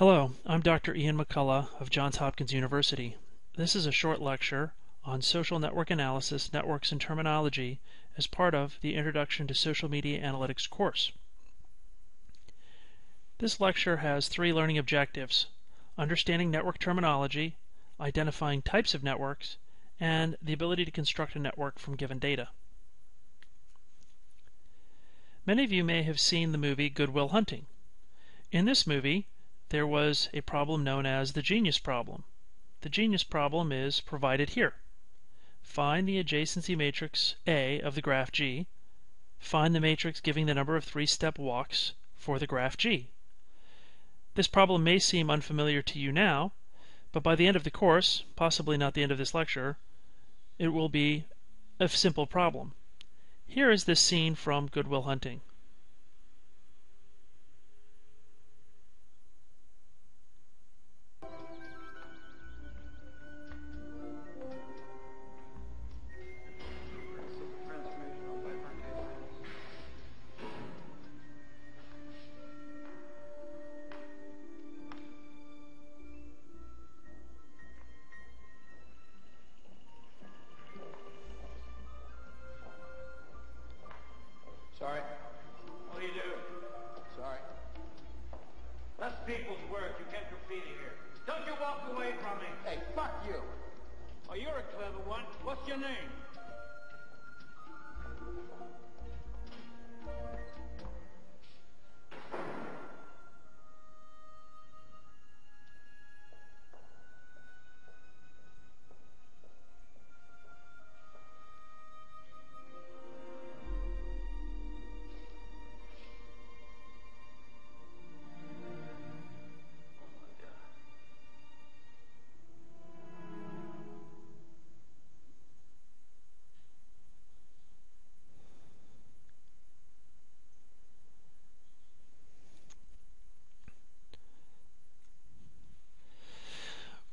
Hello, I'm Dr. Ian McCulloh of Johns Hopkins University. This is a short lecture on social network analysis, networks, and terminology as part of the Introduction to Social Media Analytics course. This lecture has three learning objectives understanding network terminology, identifying types of networks, and the ability to construct a network from given data. Many of you may have seen the movie Good Will Hunting. In this movie, there was a problem known as the genius problem. The genius problem is provided here. Find the adjacency matrix A of the graph G. Find the matrix giving the number of three-step walks for the graph G. This problem may seem unfamiliar to you now, but by the end of the course, possibly not the end of this lecture, it will be a simple problem. Here is this scene from Good Will Hunting.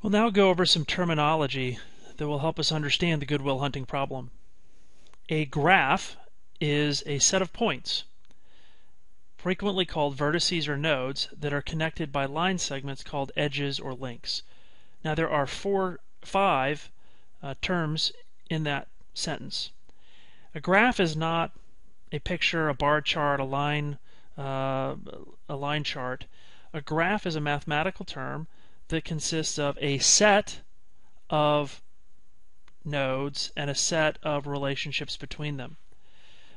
We'll now go over some terminology that will help us understand the Good Will Hunting problem. A graph is a set of points, frequently called vertices or nodes, that are connected by line segments called edges or links. Now there are four, five uh, terms in that sentence. A graph is not a picture, a bar chart, a line, uh, a line chart. A graph is a mathematical term that consists of a set of nodes and a set of relationships between them.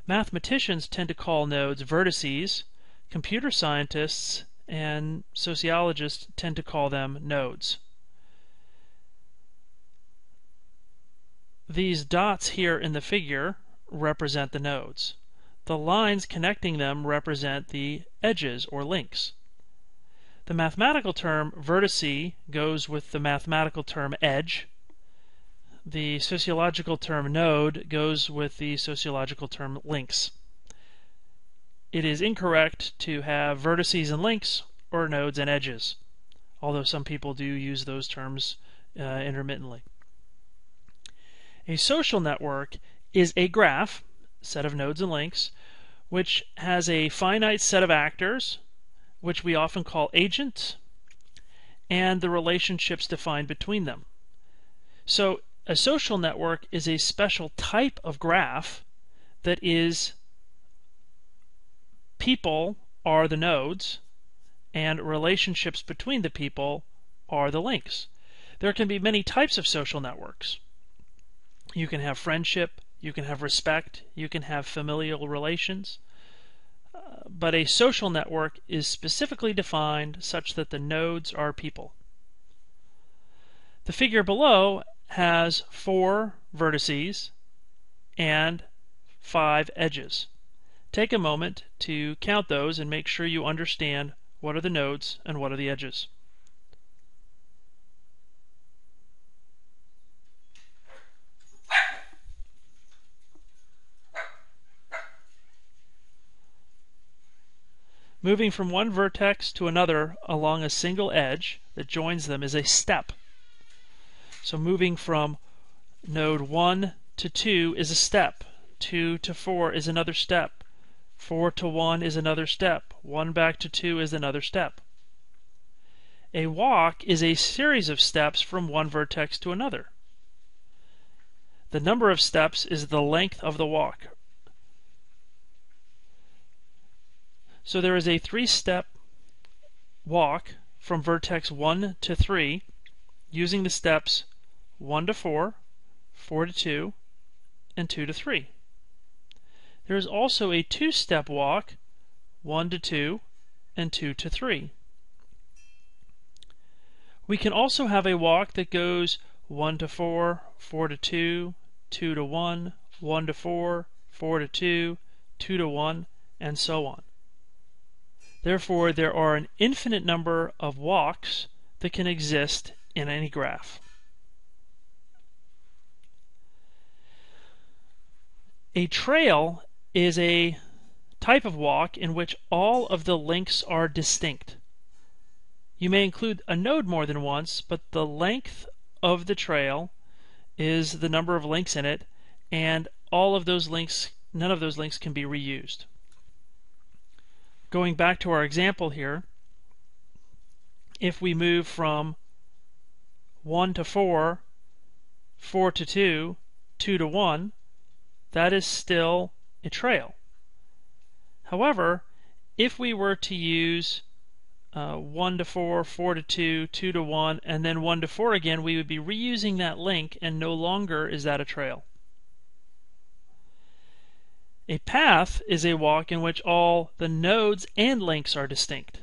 Mathematicians tend to call nodes vertices, computer scientists and sociologists tend to call them nodes. These dots here in the figure represent the nodes. The lines connecting them represent the edges or links. The mathematical term vertice goes with the mathematical term edge. The sociological term node goes with the sociological term links. It is incorrect to have vertices and links or nodes and edges, although some people do use those terms uh, intermittently. A social network is a graph, set of nodes and links, which has a finite set of actors which we often call agents, and the relationships defined between them. So a social network is a special type of graph that is people are the nodes and relationships between the people are the links. There can be many types of social networks. You can have friendship, you can have respect, you can have familial relations but a social network is specifically defined such that the nodes are people. The figure below has four vertices and five edges. Take a moment to count those and make sure you understand what are the nodes and what are the edges. Moving from one vertex to another along a single edge that joins them is a step. So moving from node 1 to 2 is a step. 2 to 4 is another step. 4 to 1 is another step. 1 back to 2 is another step. A walk is a series of steps from one vertex to another. The number of steps is the length of the walk. So there is a three step walk from vertex 1 to 3 using the steps 1 to 4, 4 to 2, and 2 to 3. There is also a two step walk 1 to 2 and 2 to 3. We can also have a walk that goes 1 to 4, 4 to 2, 2 to 1, 1 to 4, 4 to 2, 2 to 1, and so on. Therefore, there are an infinite number of walks that can exist in any graph. A trail is a type of walk in which all of the links are distinct. You may include a node more than once, but the length of the trail is the number of links in it, and all of those links, none of those links can be reused. Going back to our example here, if we move from 1 to 4, 4 to 2, 2 to 1, that is still a trail. However, if we were to use uh, 1 to 4, 4 to 2, 2 to 1, and then 1 to 4 again, we would be reusing that link and no longer is that a trail. A path is a walk in which all the nodes and links are distinct.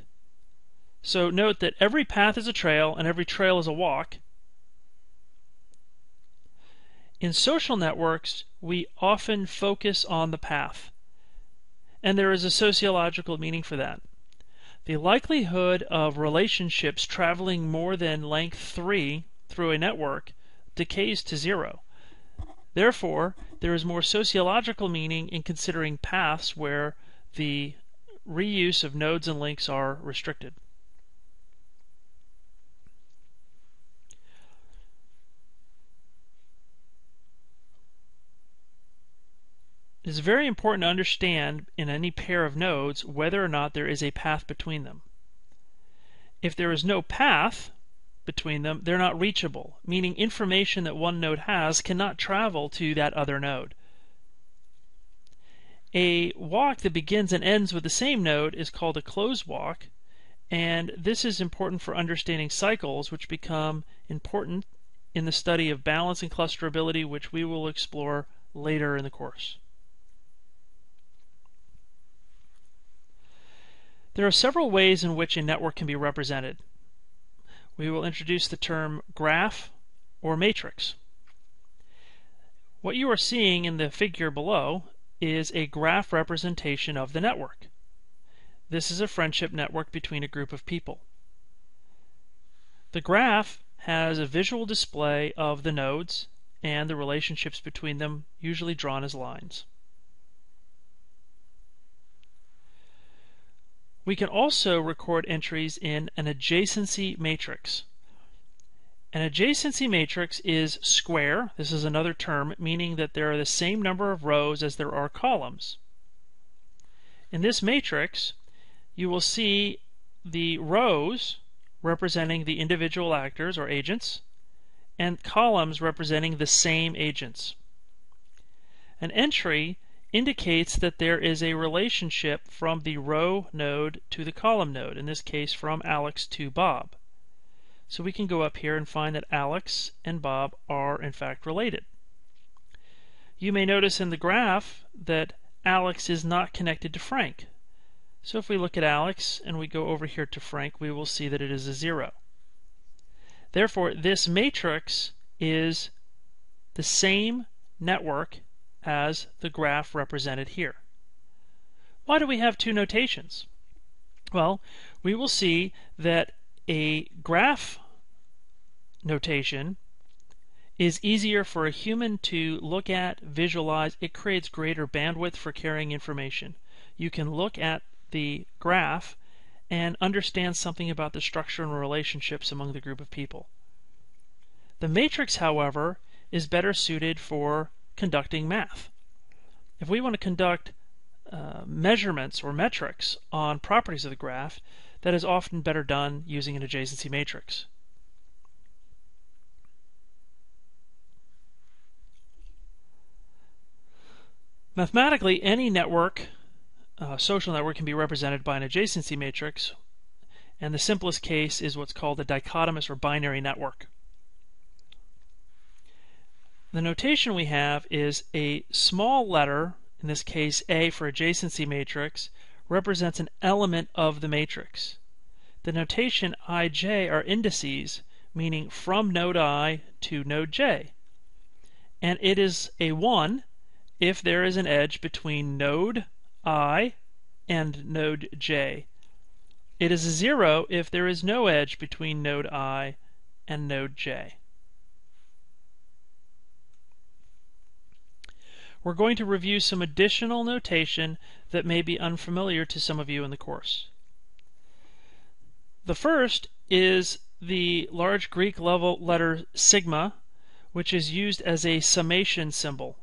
So note that every path is a trail and every trail is a walk. In social networks, we often focus on the path, and there is a sociological meaning for that. The likelihood of relationships traveling more than length 3 through a network decays to zero. Therefore, there is more sociological meaning in considering paths where the reuse of nodes and links are restricted. It is very important to understand in any pair of nodes whether or not there is a path between them. If there is no path between them, they're not reachable, meaning information that one node has cannot travel to that other node. A walk that begins and ends with the same node is called a closed walk, and this is important for understanding cycles, which become important in the study of balance and clusterability, which we will explore later in the course. There are several ways in which a network can be represented. We will introduce the term graph or matrix. What you are seeing in the figure below is a graph representation of the network. This is a friendship network between a group of people. The graph has a visual display of the nodes and the relationships between them, usually drawn as lines. We can also record entries in an adjacency matrix. An adjacency matrix is square. This is another term meaning that there are the same number of rows as there are columns. In this matrix, you will see the rows representing the individual actors or agents and columns representing the same agents. An entry indicates that there is a relationship from the row node to the column node, in this case from Alex to Bob. So we can go up here and find that Alex and Bob are in fact related. You may notice in the graph that Alex is not connected to Frank. So if we look at Alex and we go over here to Frank, we will see that it is a zero. Therefore, this matrix is the same network as the graph represented here. Why do we have two notations? Well, we will see that a graph notation is easier for a human to look at, visualize. It creates greater bandwidth for carrying information. You can look at the graph and understand something about the structure and relationships among the group of people. The matrix, however, is better suited for conducting math. If we want to conduct uh, measurements or metrics on properties of the graph, that is often better done using an adjacency matrix. Mathematically, any network, uh, social network, can be represented by an adjacency matrix, and the simplest case is what's called a dichotomous or binary network. The notation we have is a small letter, in this case A for adjacency matrix, represents an element of the matrix. The notation ij are indices, meaning from node i to node j. And it is a 1 if there is an edge between node i and node j. It is a 0 if there is no edge between node i and node j. We're going to review some additional notation that may be unfamiliar to some of you in the course. The first is the large Greek level letter sigma, which is used as a summation symbol.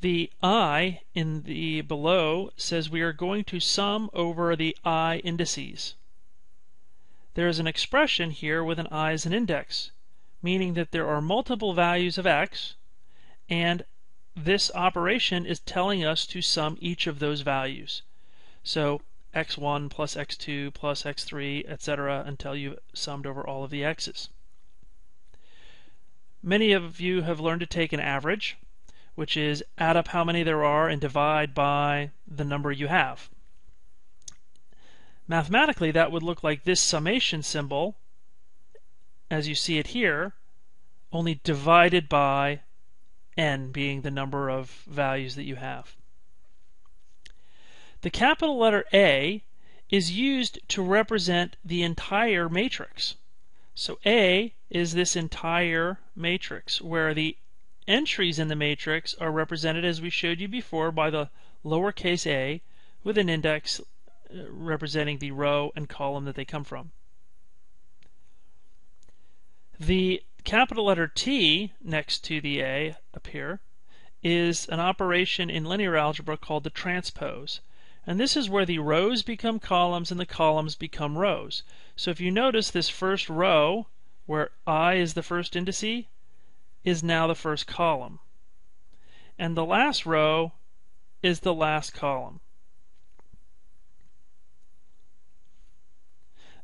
The i in the below says we are going to sum over the i indices. There is an expression here with an i as an index, meaning that there are multiple values of x and this operation is telling us to sum each of those values. So x1 plus x2 plus x3, etc., until you've summed over all of the x's. Many of you have learned to take an average, which is add up how many there are and divide by the number you have. Mathematically, that would look like this summation symbol, as you see it here, only divided by n being the number of values that you have. The capital letter A is used to represent the entire matrix. So A is this entire matrix where the entries in the matrix are represented as we showed you before by the lowercase a with an index uh, representing the row and column that they come from. The capital letter T next to the A up here is an operation in linear algebra called the transpose. And this is where the rows become columns and the columns become rows. So if you notice this first row, where i is the first indice, is now the first column. And the last row is the last column.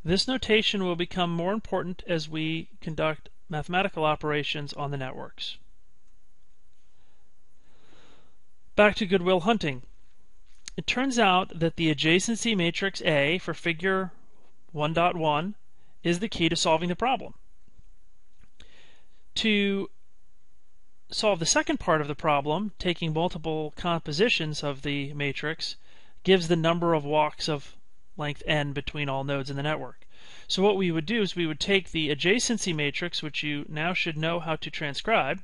This notation will become more important as we conduct mathematical operations on the networks. Back to Good Will Hunting. It turns out that the adjacency matrix A for figure 1.1 is the key to solving the problem. To solve the second part of the problem, taking multiple compositions of the matrix gives the number of walks of length n between all nodes in the network. So what we would do is we would take the adjacency matrix, which you now should know how to transcribe,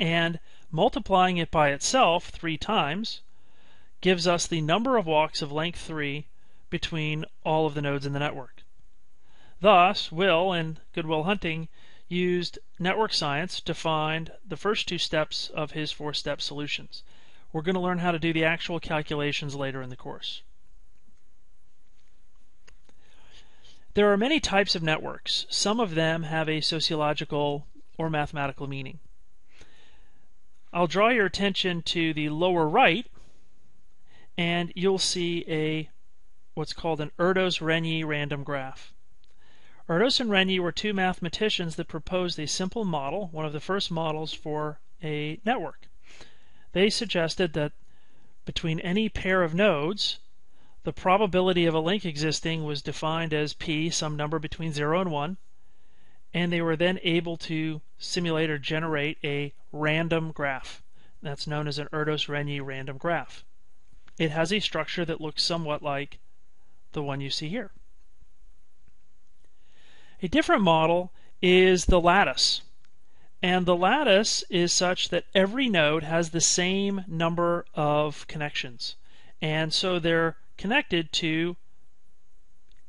and multiplying it by itself three times gives us the number of walks of length 3 between all of the nodes in the network. Thus, Will in Good Will Hunting used network science to find the first two steps of his four step solutions. We're going to learn how to do the actual calculations later in the course. There are many types of networks. Some of them have a sociological or mathematical meaning. I'll draw your attention to the lower right, and you'll see a what's called an Erdos-Renyi random graph. Erdos and Renyi were two mathematicians that proposed a simple model, one of the first models for a network. They suggested that between any pair of nodes, the probability of a link existing was defined as p, some number between 0 and 1, and they were then able to simulate or generate a random graph. That's known as an Erdos-Renyi random graph. It has a structure that looks somewhat like the one you see here. A different model is the lattice. And the lattice is such that every node has the same number of connections. And so they're connected to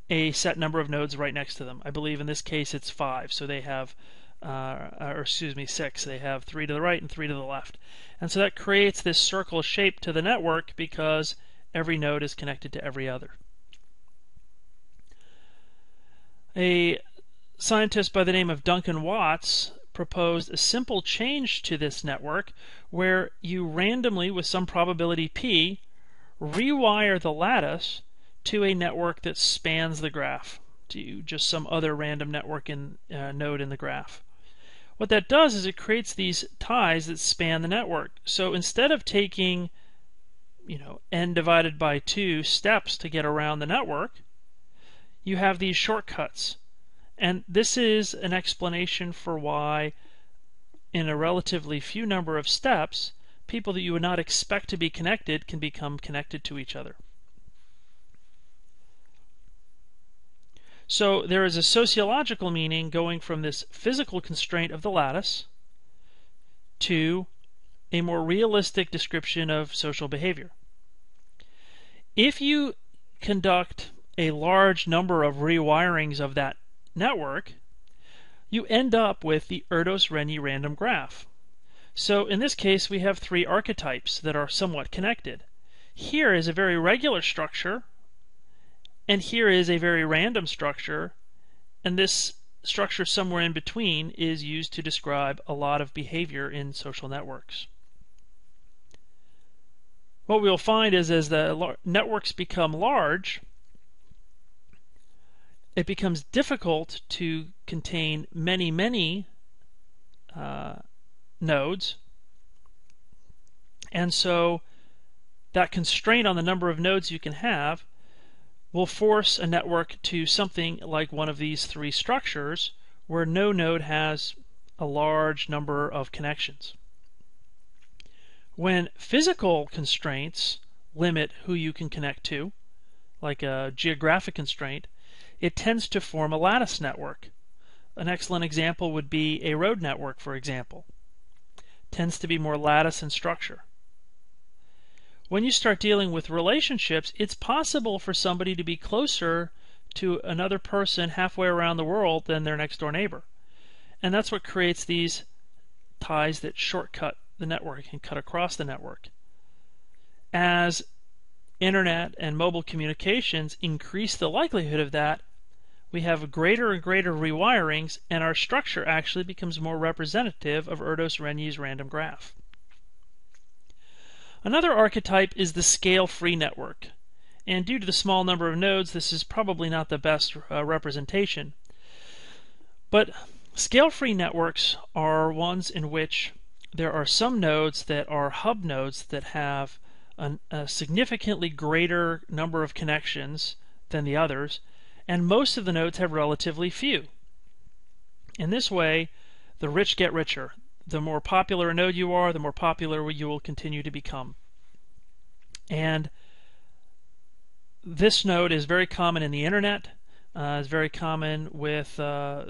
a set number of nodes right next to them. I believe in this case it's five, so they have, uh, or excuse me, six. They have three to the right and three to the left. And so that creates this circle shape to the network because every node is connected to every other. A scientist by the name of Duncan Watts proposed a simple change to this network where you randomly, with some probability p, rewire the lattice to a network that spans the graph, to just some other random network in, uh, node in the graph. What that does is it creates these ties that span the network. So instead of taking, you know, n divided by 2 steps to get around the network, you have these shortcuts and this is an explanation for why, in a relatively few number of steps, people that you would not expect to be connected can become connected to each other. So there is a sociological meaning going from this physical constraint of the lattice to a more realistic description of social behavior. If you conduct a large number of rewirings of that network, you end up with the Erdos-Renyi random graph. So in this case, we have three archetypes that are somewhat connected. Here is a very regular structure, and here is a very random structure, and this structure somewhere in between is used to describe a lot of behavior in social networks. What we'll find is as the networks become large, it becomes difficult to contain many, many uh, nodes. And so that constraint on the number of nodes you can have will force a network to something like one of these three structures where no node has a large number of connections. When physical constraints limit who you can connect to, like a geographic constraint, it tends to form a lattice network. An excellent example would be a road network, for example. Tends to be more lattice in structure. When you start dealing with relationships, it's possible for somebody to be closer to another person halfway around the world than their next door neighbor. And that's what creates these ties that shortcut the network and cut across the network. As internet and mobile communications increase the likelihood of that, we have greater and greater rewirings, and our structure actually becomes more representative of Erdos-Renyi's random graph. Another archetype is the scale-free network, and due to the small number of nodes, this is probably not the best uh, representation. But scale-free networks are ones in which there are some nodes that are hub nodes that have an, a significantly greater number of connections than the others, and most of the nodes have relatively few. In this way, the rich get richer. The more popular a node you are, the more popular you will continue to become. And this node is very common in the internet, uh, is very common with uh,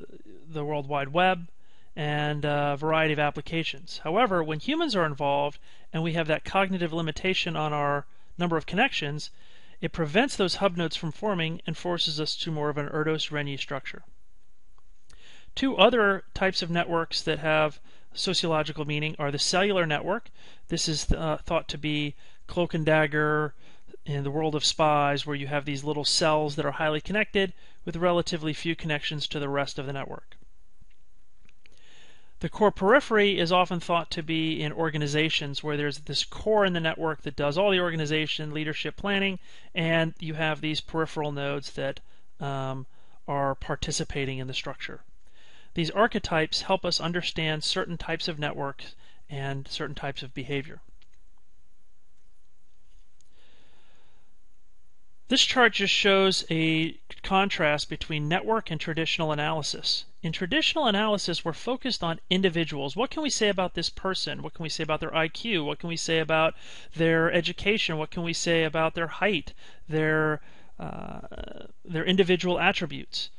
the World Wide Web, and a variety of applications. However, when humans are involved and we have that cognitive limitation on our number of connections, it prevents those hub nodes from forming and forces us to more of an Erdos-Renyi structure. Two other types of networks that have sociological meaning are the cellular network. This is uh, thought to be cloak and dagger in the world of spies, where you have these little cells that are highly connected with relatively few connections to the rest of the network. The core periphery is often thought to be in organizations where there's this core in the network that does all the organization, leadership, planning, and you have these peripheral nodes that um, are participating in the structure. These archetypes help us understand certain types of networks and certain types of behavior. This chart just shows a contrast between network and traditional analysis. In traditional analysis, we're focused on individuals. What can we say about this person? What can we say about their IQ? What can we say about their education? What can we say about their height, their uh, their individual attributes?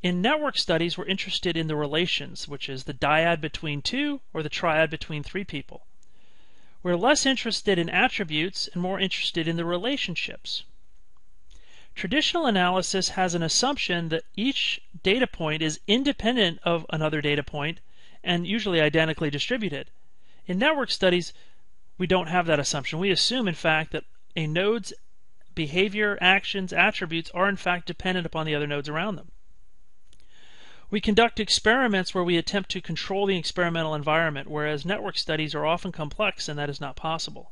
In network studies, we're interested in the relations, which is the dyad between two or the triad between three people. We're less interested in attributes and more interested in the relationships. Traditional analysis has an assumption that each data point is independent of another data point and usually identically distributed. In network studies, we don't have that assumption. We assume, in fact, that a node's behavior, actions, attributes are in fact dependent upon the other nodes around them. We conduct experiments where we attempt to control the experimental environment, whereas network studies are often complex and that is not possible.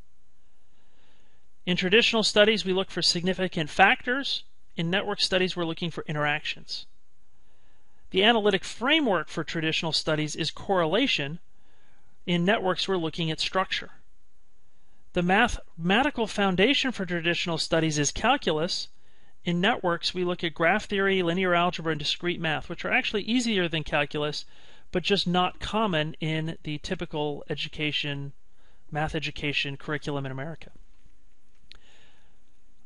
In traditional studies, we look for significant factors. In network studies, we're looking for interactions. The analytic framework for traditional studies is correlation. In networks, we're looking at structure. The mathematical foundation for traditional studies is calculus. In networks, we look at graph theory, linear algebra, and discrete math, which are actually easier than calculus, but just not common in the typical education, math education curriculum in America.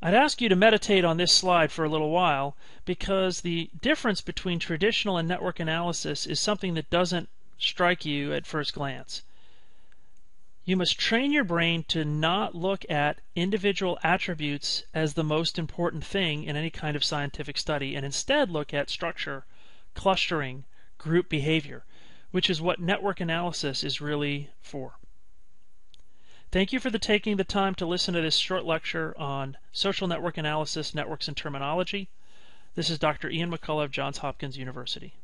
I'd ask you to meditate on this slide for a little while because the difference between traditional and network analysis is something that doesn't strike you at first glance. You must train your brain to not look at individual attributes as the most important thing in any kind of scientific study and instead look at structure, clustering, group behavior, which is what network analysis is really for. Thank you for the taking the time to listen to this short lecture on social network analysis, networks, and terminology. This is Dr. Ian McCulloh of Johns Hopkins University.